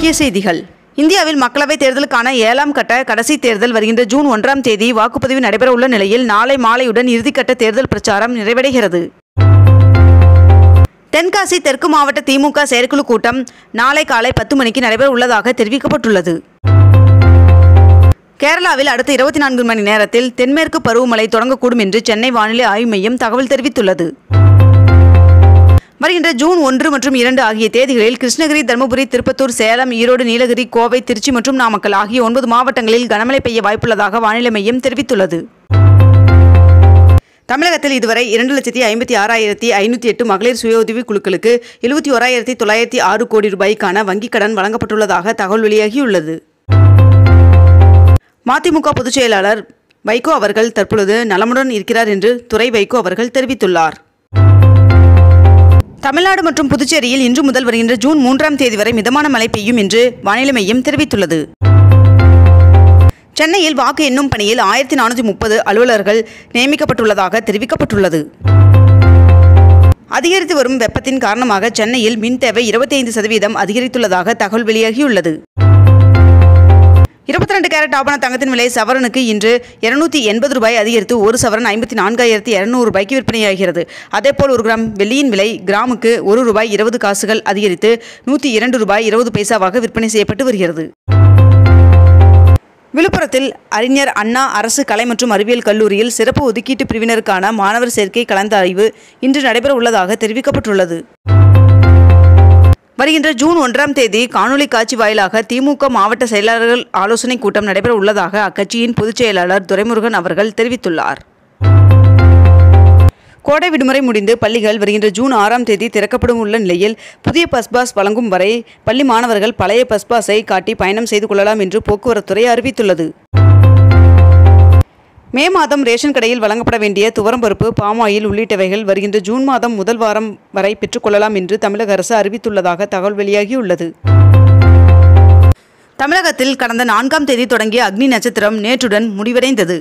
முக்கிய செய்திகள். இந்தியாவில் மக்களவைத் தேர்தலுக்கான ஏழாம் கட்ட கடைசி தேர்தல் வருகின்ற ஜூன் ஒன்றாம் தேதி வாக்குப்பதிவு நடைபெறவுள்ள நிலையில் நாளை மாலையுடன் இறுதிக்கட்ட தேர்தல் பிரச்சாரம் நிறைவடைகிறது. தென்காசி தெற்கு மாவட்ட திமுக செயற்குழு கூட்டம் நாளை காலை பத்து மணிக்கு நடைபெற உள்ளதாக தெரிவிக்கப்பட்டுள்ளது. கேரளாவில் அடுத்த இருபத்தி நான்கு மணி நேரத்தில் தென்மேற்கு பருவமழை தொடங்கக்கூடும் என்று சென்னை வானிலை ஆய்வு மையம் தகவல் தெரிவித்துள்ளது. வருகின்ற ஜூன் ஒன்று மற்றும் இரண்டு ஆகிய தேதிகளில் கிருஷ்ணகிரி தருமபுரி திருப்பத்தூர் சேலம் ஈரோடு நீலகிரி கோவை திருச்சி மற்றும் நாமக்கல் ஆகிய ஒன்பது மாவட்டங்களில் கனமழை பெய்ய வாய்ப்புள்ளதாக வானிலை மையம் தெரிவித்துள்ளது. தமிழகத்தில் இதுவரை இரண்டு லட்சத்தி ஐம்பத்தி ஆறாயிரத்தி ஐநூற்றி எட்டு மகளிர் சுய உதவி குழுக்களுக்கு எழுபத்தி ஓராயிரத்தி தொள்ளாயிரத்தி ஆறு கோடி ரூபாய்க்கான வங்கிக் கடன் வழங்கப்பட்டுள்ளதாக தகவல் வெளியாகியுள்ளது. மதிமுக பொதுச் செயலாளர் வைகோ அவர்கள் தற்பொழுது நலமுடன் இருக்கிறார் என்று துறை வைகோ அவர்கள் தெரிவித்துள்ளார். தமிழ்நாடு மற்றும் புதுச்சேரியில் இன்று முதல் வருகின்ற ஜூன் மூன்றாம் தேதி வரை மிதமான மழை பெய்யும் என்று வானிலை மையம் தெரிவித்துள்ளது. சென்னையில் வாக்கு எண்ணும் பணியில் ஆயிரத்தி நானூற்றி முப்பது அலுவலர்கள் நியமிக்கப்பட்டுள்ளதாக தெரிவிக்கப்பட்டுள்ளது. அதிகரித்து வரும் வெப்பத்தின் காரணமாக சென்னையில் மின் தேவை இருபத்தி ஐந்து சதவீதம் அதிகரித்துள்ளதாக தகவல் வெளியாகியுள்ளது. கேரட் ஆபண தங்கத்தின் விலை சவரனுக்கு இன்று இருநூத்தி எண்பது ரூபாய் அதிகரித்து ஒரு சவரன் ஐம்பத்தி நான்காயிரத்தி இருநூறு ரூபாய்க்கு விற்பனையாகிறது. அதேபோல் ஒரு கிராம் வெள்ளியின் விலை கிராமுக்கு ஒரு ரூபாய் இருபது காசுகள் அதிகரித்து நூற்றி இரண்டு ரூபாய் இருபது பைசாவாக விற்பனை செய்யப்பட்டு வருகிறது. விழுப்புரத்தில் அறிஞர் அண்ணா அரசு கலை மற்றும் அறிவியல் கல்லூரியில் சிறப்பு ஒதுக்கீட்டு பிரிவினருக்கான மாணவர் சேர்க்கை கலந்தாய்வு இன்று நடைபெற உள்ளதாக தெரிவிக்கப்பட்டுள்ளது. வருகின்ற ஜூன் ஒன்றாம் தேதி காணொலி காட்சி வாயிலாக திமுக மாவட்ட செயலாளர்கள் ஆலோசனை கூட்டம் நடைபெற உள்ளதாக அக்கட்சியின் பொதுச் செயலாளர் துரைமுருகன் அவர்கள் தெரிவித்துள்ளார். கோடை விடுமுறை முடிந்து பள்ளிகள் வருகின்ற ஜூன் ஆறாம் தேதி திறக்கப்படும் உள்ள நிலையில் புதிய பஸ் பாஸ் வழங்கும் வரை பள்ளி மாணவர்கள் பழைய பஸ் பாஸை காட்டி பயணம் செய்து கொள்ளலாம் என்று போக்குவரத்துறை அறிவித்துள்ளது. மே மாதம் ரேஷன் கடையில் வழங்கப்பட வேண்டிய துவரம்பருப்பு பாமாயில் உள்ளிட்டவைகள் வருகின்ற ஜூன் மாதம் முதல் வாரம் வரை பெற்றுக்கொள்ளலாம் என்று தமிழக அரசு அறிவித்துள்ளதாக தகவல் வெளியாகியுள்ளது. தமிழகத்தில் கடந்த நான்காம் தேதி தொடங்கிய அக்னி நட்சத்திரம் நேற்றுடன் முடிவடைந்தது.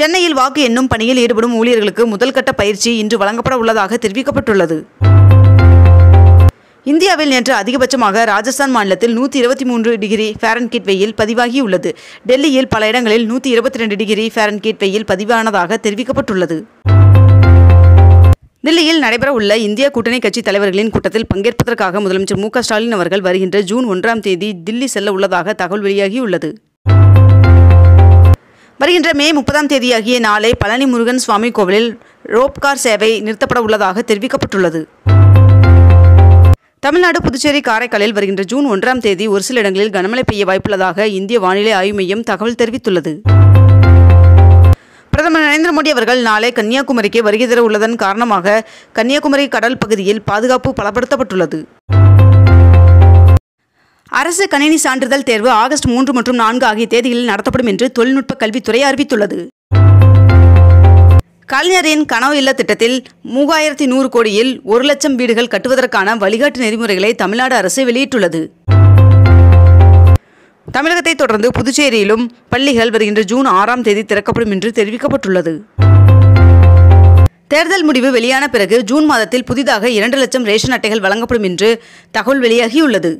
சென்னையில் வாக்கு எண்ணும் பணியில் ஈடுபடும் ஊழியர்களுக்கு முதல்கட்ட பயிற்சி இன்று வழங்கப்பட உள்ளதாக தெரிவிக்கப்பட்டுள்ளது. இந்தியாவில் நேற்று அதிகபட்சமாக ராஜஸ்தான் மாநிலத்தில் நூற்றி இருபத்தி மூன்று டிகிரி ஃபாரன்கீட் வெயில் பதிவாகியுள்ளது. டெல்லியில் பல இடங்களில் நூற்றி இருபத்தி ரெண்டு டிகிரி ஃபாரன்கீட் வெயில் பதிவானதாக தெரிவிக்கப்பட்டுள்ளது. தில்லியில் நடைபெறவுள்ள இந்திய கூட்டணி கட்சி தலைவர்களின் கூட்டத்தில் பங்கேற்பதற்காக முதலமைச்சர் மு ஸ்டாலின் அவர்கள் வருகின்ற ஜூன் ஒன்றாம் தேதி தில்லி செல்ல உள்ளதாக தகவல் வெளியாகியுள்ளது. வருகின்ற மே முப்பதாம் தேதியாகிய நாளை பழனி முருகன் சுவாமி கோவிலில் ரோப்கார் சேவை நிறுத்தப்பட உள்ளதாக தெரிவிக்கப்பட்டுள்ளது. தமிழ்நாடு புதுச்சேரி காரைக்காலில் வருகின்ற ஜூன் ஒன்றாம் தேதி ஒரு சில இடங்களில் கனமழை பெய்ய வாய்ப்புள்ளதாக இந்திய வானிலை ஆய்வு மையம் தகவல் தெரிவித்துள்ளது. பிரதமர் நரேந்திர மோடி அவர்கள் நாளை கன்னியாகுமரிக்கு வருகை தர உள்ளதன் காரணமாக கன்னியாகுமரி கடல் பகுதியில் பாதுகாப்பு பலப்படுத்தப்பட்டுள்ளது. அரசு கணினி சான்றிதழ் தேர்வு ஆகஸ்ட் மூன்று மற்றும் நான்கு ஆகிய தேதிகளில் நடத்தப்படும் என்று தொழில்நுட்ப கல்வித்துறை அறிவித்துள்ளது. கலைஞரின் கனவு இல்ல திட்டத்தில் மூவாயிரத்தி நூறு கோடியில் ஒரு லட்சம் வீடுகள் கட்டுவதற்கான வழிகாட்டு நெறிமுறைகளை தமிழ்நாடு அரசு வெளியிட்டுள்ளது. தமிழகத்தை தொடர்ந்து புதுச்சேரியிலும் பள்ளிகள் வருகின்ற ஜூன் ஆறாம் தேதி திறக்கப்படும் என்று தெரிவிக்கப்பட்டுள்ளது. தேர்தல் முடிவு வெளியான பிறகு ஜூன் மாதத்தில் புதிதாக இரண்டு லட்சம் ரேஷன் அட்டைகள் வழங்கப்படும் என்று தகவல் வெளியாகியுள்ளது.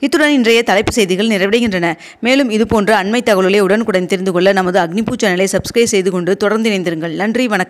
இத்துடன் இன்றைய தலைப்பு செய்திகள் நிறைவடைகின்றன. மேலும் இதுபோன்ற அண்மை தகவல்களை உடனுக்குடன் தெரிந்து கொள்ள நமது அக்னிபூ சேனலை சப்ஸ்கிரைப் செய்து கொண்டு தொடர்ந்து இணைந்திருங்கள். நன்றி வணக்கம்.